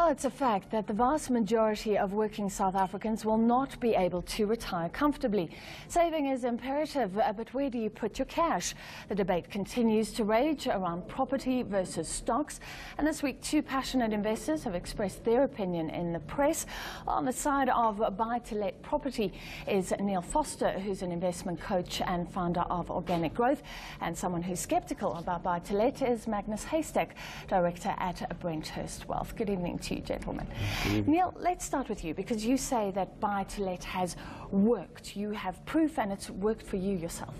Well, it's a fact that the vast majority of working South Africans will not be able to retire comfortably. Saving is imperative, uh, but where do you put your cash? The debate continues to rage around property versus stocks. And this week, two passionate investors have expressed their opinion in the press. On the side of buy-to-let property is Neil Vorster, who's an investment coach and founder of Organic Growth. And someone who's skeptical about buy-to-let is Magnus Heystek, director at Brenthurst Wealth. Good evening to you, gentlemen. Neil, let's start with you because you say that buy-to-let has worked. You have proof and it's worked for you yourself.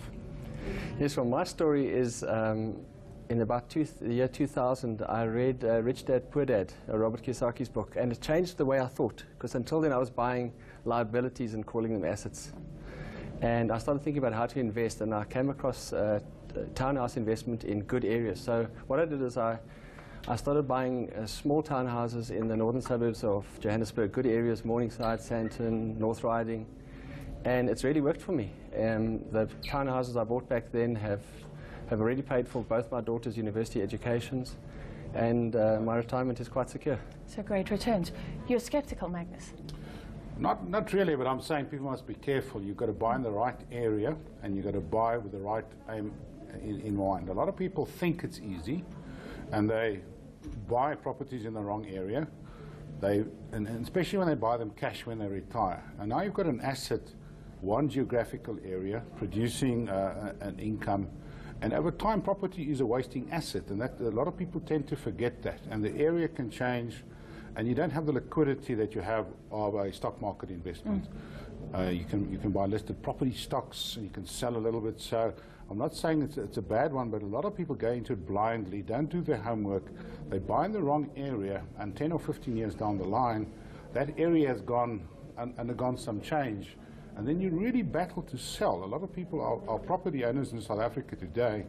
Yes, well, my story is um, in about two the year 2000, I read uh, Rich Dad Poor Dad, uh, Robert Kiyosaki's book, and it changed the way I thought. Because until then, I was buying liabilities and calling them assets. And I started thinking about how to invest, and I came across uh, townhouse investment in good areas. So what I did is I I started buying uh, small townhouses in the northern suburbs of Johannesburg, good areas, Morningside, Sandton, North Riding, and it's really worked for me. Um, the townhouses I bought back then have, have already paid for both my daughter's university educations, and uh, my retirement is quite secure. So great returns. You're skeptical, Magnus. Not, not really, but I'm saying people must be careful. You've got to buy in the right area, and you've got to buy with the right aim in, in mind. A lot of people think it's easy, and they buy properties in the wrong area, they, and, and especially when they buy them cash when they retire. And now you've got an asset, one geographical area, producing uh, an income, and over time property is a wasting asset, and that, a lot of people tend to forget that. And the area can change, and you don't have the liquidity that you have of a stock market investment. Mm. Uh, you can you can buy listed property stocks, and you can sell a little bit. So I'm not saying it's, it's a bad one, but a lot of people go into it blindly, don't do their homework. They buy in the wrong area, and 10 or 15 years down the line, that area has gone and undergone some change. And then you really battle to sell. A lot of people are, are property owners in South Africa today,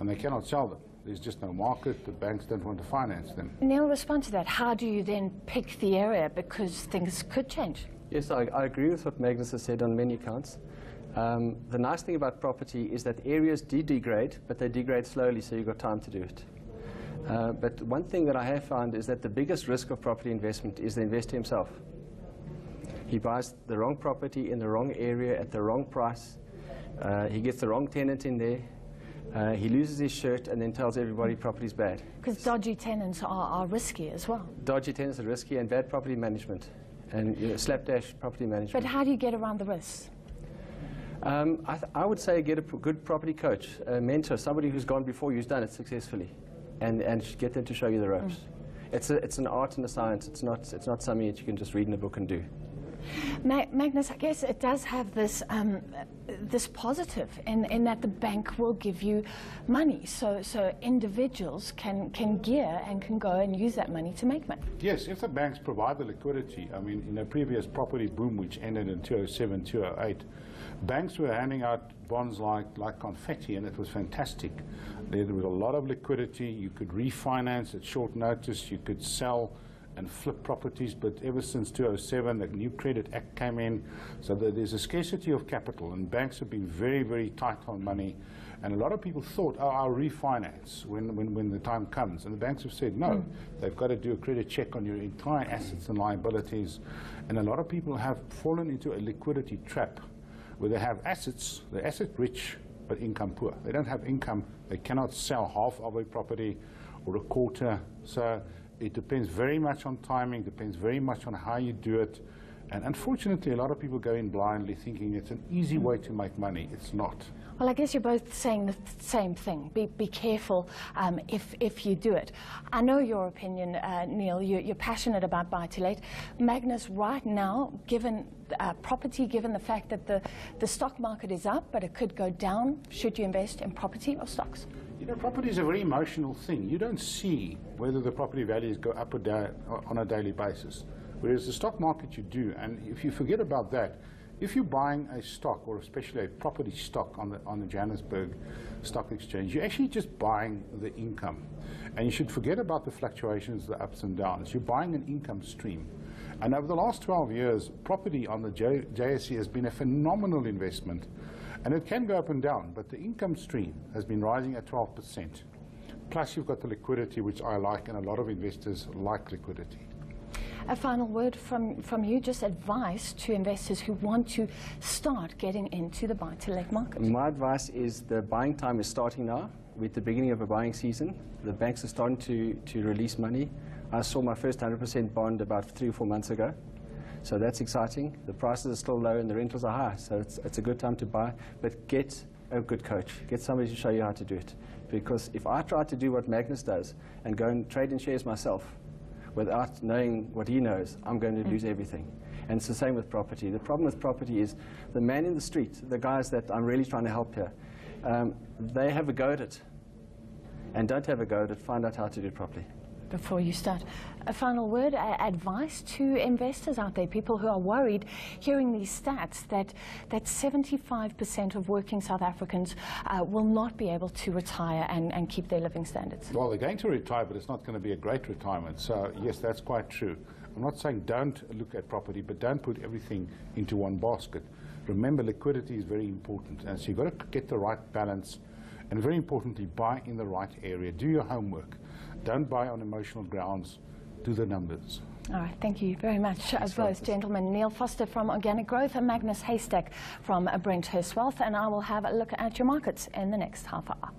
and they cannot sell them. There's just no market. The banks don't want to finance them. Neil, respond to that. How do you then pick the area? Because things could change. Yes, I, I agree with what Magnus has said on many counts. Um, the nice thing about property is that areas do degrade, but they degrade slowly, so you've got time to do it. Uh, but one thing that I have found is that the biggest risk of property investment is the investor himself. He buys the wrong property in the wrong area at the wrong price. Uh, he gets the wrong tenant in there. Uh, he loses his shirt and then tells everybody property's bad. Because dodgy tenants are, are risky as well. Dodgy tenants are risky and bad property management and you know, slapdash property management. But how do you get around the risks? Um, I, I, would say get a good property coach, a mentor, somebody who's gone before you, who's done it successfully, and, and get them to show you the ropes. Mm. It's, a, it's an art and a science. It's not, it's not something that you can just read in a book and do. Ma Magnus, I guess it does have this um, this positive in, in that the bank will give you money, so so individuals can can gear and can go and use that money to make money. Yes, if the banks provide the liquidity. I mean, in a previous property boom, which ended in 2007, 2008, banks were handing out bonds like like confetti, and it was fantastic. There was a lot of liquidity. You could refinance at short notice. You could sell and flip properties, but ever since 2007, the new Credit Act came in, so there's a scarcity of capital, and banks have been very, very tight on money. And a lot of people thought, oh, I'll refinance when, when, when the time comes. And the banks have said, no, mm. they've got to do a credit check on your entire assets and liabilities. And a lot of people have fallen into a liquidity trap where they have assets, they're asset rich, but income poor. They don't have income, they cannot sell half of a property or a quarter. So it depends very much on timing, depends very much on how you do it. And unfortunately, a lot of people go in blindly thinking it's an easy way to make money. It's not. Well, I guess you're both saying the same thing. Be, be careful um, if, if you do it. I know your opinion, uh, Neil. You're, you're, passionate about buy-to-let. Magnus, right now, given uh, property, given the fact that the, the stock market is up, but it could go down, should you invest in property or stocks? Know, property is a very emotional thing. You don't see whether the property values go up or down on a daily basis. Whereas the stock market you do, and if you forget about that, if you're buying a stock, or especially a property stock on the, on the Johannesburg Stock Exchange, you're actually just buying the income. And you should forget about the fluctuations, the ups and downs. You're buying an income stream. And over the last 12 years, property on the J JSE has been a phenomenal investment. And it can go up and down, but the income stream has been rising at 12%. Plus you've got the liquidity, which I like, and a lot of investors like liquidity. A final word from, from you, just advice to investors who want to start getting into the buy-to-let market. My advice is the buying time is starting now. We're the beginning of a buying season. The banks are starting to, to release money. I saw my first 100% bond about three or four months ago. So that's exciting. The prices are still low and the rentals are high. So it's, it's a good time to buy. But get a good coach. Get somebody to show you how to do it. Because if I try to do what Magnus does and go and trade in shares myself without knowing what he knows, I'm going to lose everything. And it's the same with property. The problem with property is the man in the street, the guys that I'm really trying to help here, um, they have a go at it. And don't have a go at it, find out how to do it properly before you start. A final word, uh, advice to investors out there, people who are worried hearing these stats that, that 75% of working South Africans uh, will not be able to retire and, and keep their living standards. Well, they're going to retire, but it's not going to be a great retirement. So, yes, that's quite true. I'm not saying don't look at property, but don't put everything into one basket. Remember, liquidity is very important. And so you've got to get the right balance. And very importantly, buy in the right area. Do your homework. Don't buy on emotional grounds. Do the numbers. All right, thank you very much, uh, both gentlemen. Neil Vorster from Organic Growth and Magnus Heystek from Brenthurst Wealth. And I will have a look at your markets in the next half hour.